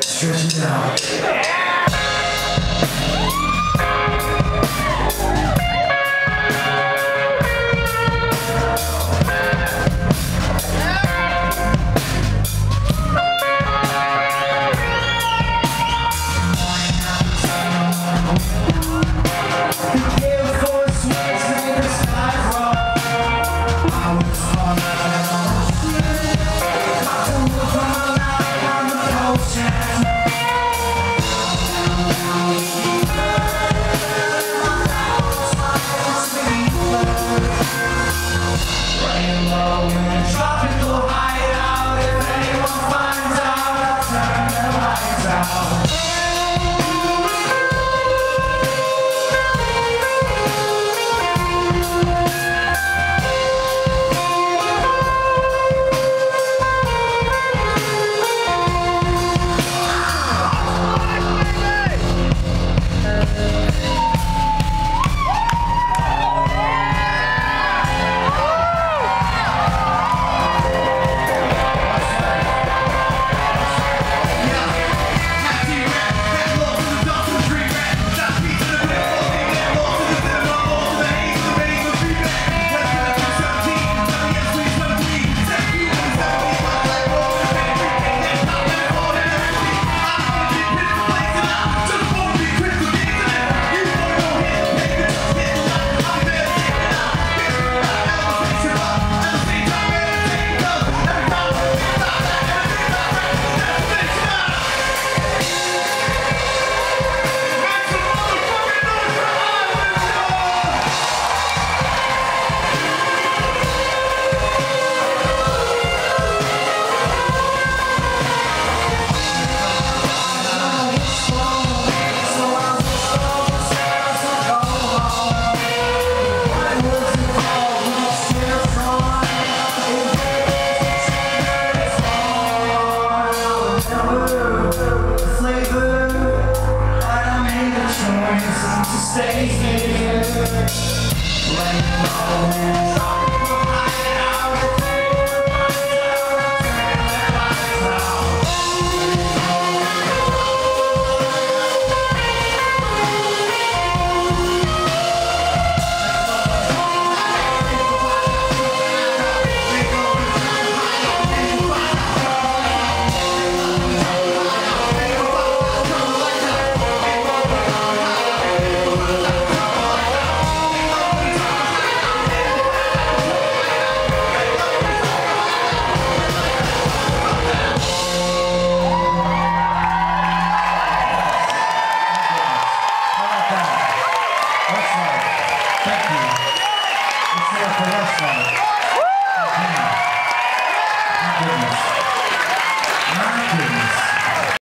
Stretch it out. Stay here. Thank you. Let's